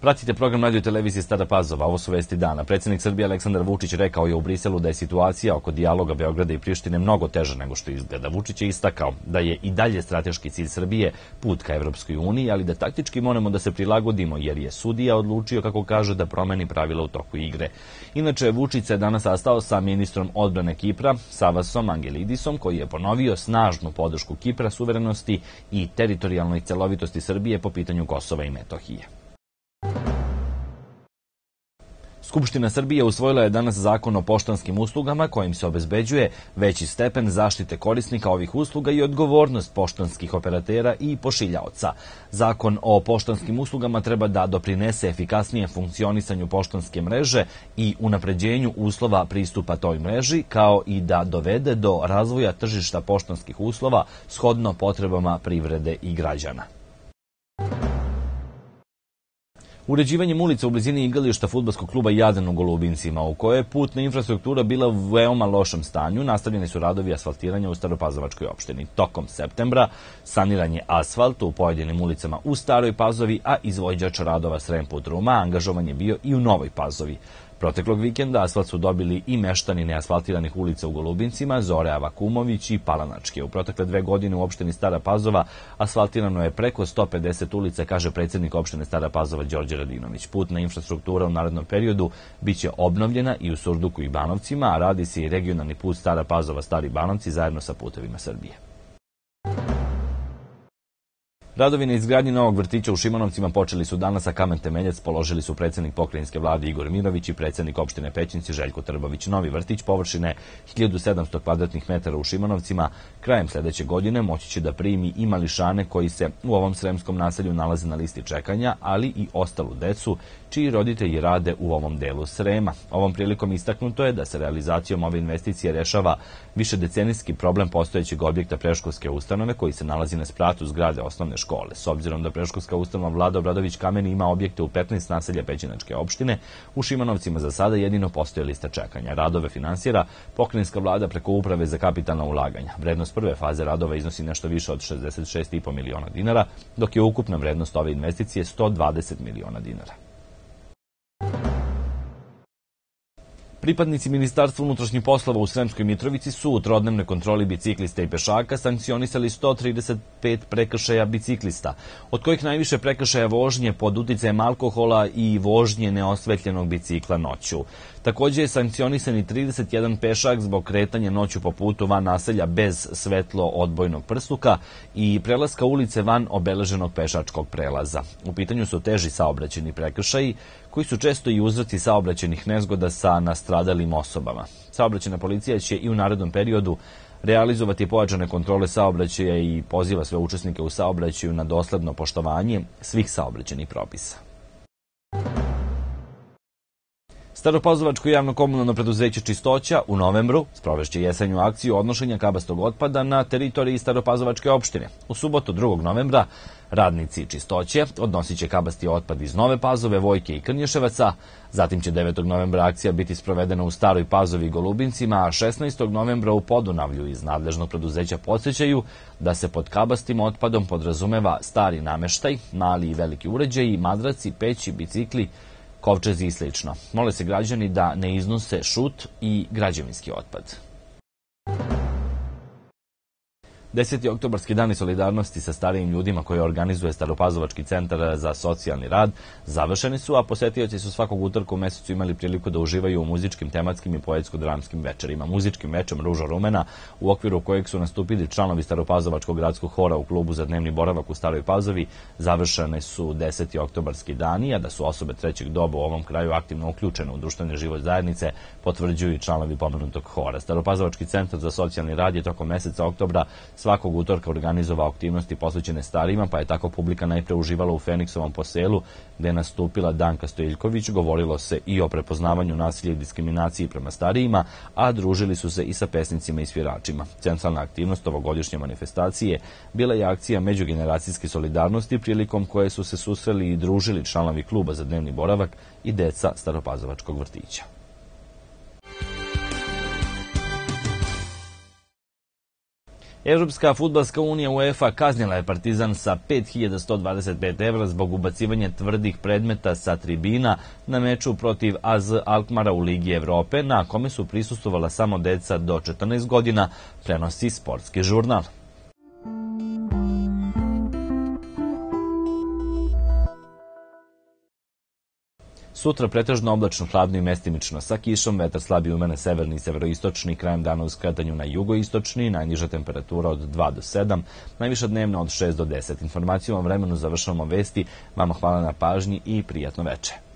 Pratite program radio televizije Stara Pazova, ovo su vesti dana. Predsednik Srbije Aleksandar Vučić rekao je u Briselu da je situacija oko dijaloga Beograda i Prištine mnogo teža nego što izgleda. Vučić je istakao da je i dalje strateški cilj Srbije put ka Evropskoj uniji, ali da taktički moramo da se prilagodimo jer je sudija odlučio, kako kaže, da promeni pravila u toku igre. Inače, Vučić se danas sastao sa ministrom odbrane Kipra, Savasom Angelidisom, koji je ponovio snažnu podršku Kipra, suverenosti i teritorijalnoj celovitosti Srbije po pitanju Kosova i Metohije. Skupština Srbije usvojila je danas zakon o poštanskim uslugama kojim se obezbeđuje veći stepen zaštite korisnika ovih usluga i odgovornost poštanskih operatera i pošiljaoca. Zakon o poštanskim uslugama treba da doprinese efikasnije funkcionisanju poštanske mreže i unapređenju uslova pristupa toj mreži, kao i da dovede do razvoja tržišta poštanskih uslova shodno potrebama privrede i građana. Uređivanjem ulica u blizini igrališta futbolskog kluba Jadan u Golubincima, u kojoj je putna infrastruktura bila u veoma lošem stanju, nastavljeni su radovi asfaltiranja u Staropazovačkoj opštini. Tokom septembra saniran je asfalt u pojedinim ulicama u Staroj Pazovi, a izvođač radova Srem Ruma angažovan je bio i u Novoj Pazovi. Proteklog vikenda asfalt su dobili i meštani neasfaltiranih ulica u Golubincima, Zore Avakumović i Palanačke. U protekle dve godine u opštini Stara Pazova asfaltirano je preko 150 ulica, kaže predsednik opštine Stara Pazova Đorđe Radinović. Putna infrastruktura u narednom periodu biće obnovljena i u Surduku i Banovcima, a radi se i regionalni put Stara Pazova Stari Banovci zajedno sa putevima Srbije. Radovi na izgradnji novog vrtića u Šimanovcima počeli su danas, a kamen temeljac položili su predsednik pokrajinske vlade Igor Mirović i predsednik opštine Pećinci Željko Trbović. Novi vrtić površine 1700 kvadratnih metara u Šimanovcima krajem sledeće godine moći će da primi i mališane koji se u ovom sremskom naselju nalaze na listi čekanja, ali i ostalu decu čiji roditelji rade u ovom delu Srema. Ovom prilikom istaknuto je da se realizacijom ove investicije rešava više decenijski problem postojećeg objekta preškolske ustanove koji se nalazi na spratu zgrade osnovne škole. S obzirom da preškolska ustanova Vlada Obradović Kameni ima objekte u 15 naselja Pećinačke opštine, u Šimanovcima za sada jedino postoje lista čekanja. Radove finansira pokrenjska vlada preko uprave za kapitalna ulaganja. Vrednost prve faze radova iznosi nešto više od 66,5 miliona dinara, dok je ukupna vrednost ove investicije 120 miliona dinara. Pripadnici Ministarstva unutrašnjih poslova u Sremskoj Mitrovici su u trodnevnoj kontroli biciklista i pešaka sankcionisali 135 prekršaja biciklista, od kojih najviše prekršaja vožnje pod uticajem alkohola i vožnje neosvetljenog bicikla noću. Takođe je sankcionisan i 31 pešak zbog kretanja noću po putu van naselja bez svetlo odbojnog prsluka i prelaska ulice van obeleženog pešačkog prelaza. U pitanju su teži saobraćeni prekršaji, koji su često i uzroci saobraćenih nezgoda sa nastradalim osobama. Saobraćena policija će i u narednom periodu realizovati pojačane kontrole saobraćaja i poziva sve učesnike u saobraćaju na dosledno poštovanje svih saobraćenih propisa. Staropazovačko javno komunalno preduzeće Čistoća u novembru sprovešće jesenju akciju odnošenja kabastog otpada na teritoriji Staropazovačke opštine. U subotu 2. novembra radnici Čistoće odnosit će kabasti otpad iz Nove Pazove, Vojke i Krnješevaca, zatim će 9. novembra akcija biti sprovedena u Staroj Pazovi i Golubincima, a 16. novembra u Podunavlju iz nadležnog preduzeća podsjećaju da se pod kabastim otpadom podrazumeva stari nameštaj, mali i veliki uređaji, madraci, peći, bicikli, kovčezi i slično. Mole se građani da ne iznose šut i građevinski otpad. 10. oktobarski dani solidarnosti sa starijim ljudima koje organizuje Staropazovački centar za socijalni rad završeni su, a posetioci su svakog utorka u mesecu imali priliku da uživaju u muzičkim, tematskim i poetsko-dramskim večerima. Muzičkim večem Ruža Rumena, u okviru kojeg su nastupili članovi Staropazovačkog gradskog hora u klubu za dnevni boravak u Staroj Pazovi, završene su 10. oktobarski dani, a da su osobe trećeg doba u ovom kraju aktivno uključene u društveni život zajednice, potvrđuju i članovi pomenutog hora. Staropazovački centar za socijalni rad je tokom meseca oktobra svakog utorka organizovao aktivnosti posvećene starima, pa je tako publika najpre uživala u Feniksovom poselu, gde je nastupila Danka Stojiljković, govorilo se i o prepoznavanju nasilja i diskriminaciji prema starijima, a družili su se i sa pesnicima i sviračima. Centralna aktivnost ovogodišnje manifestacije bila je akcija međugeneracijske solidarnosti, prilikom koje su se susreli i družili članovi kluba za dnevni boravak i deca Staropazovačkog vrtića. Evropska futbalska unija UEFA kaznila je Partizan sa 5125 evra zbog ubacivanja tvrdih predmeta sa tribina na meču protiv AZ Alkmara u Ligi Evrope, na kome su prisustovala samo deca do 14 godina, prenosi sportski žurnal. Sutra pretežno oblačno, hladno i mestimično sa kišom, vetar slabi umene severni i severoistočni, krajem dana u skretanju na jugoistočni, najniža temperatura od 2 do 7, najviša dnevna od 6 do 10. Informacijom o vremenu završavamo vesti, vama hvala na pažnji i prijatno veče.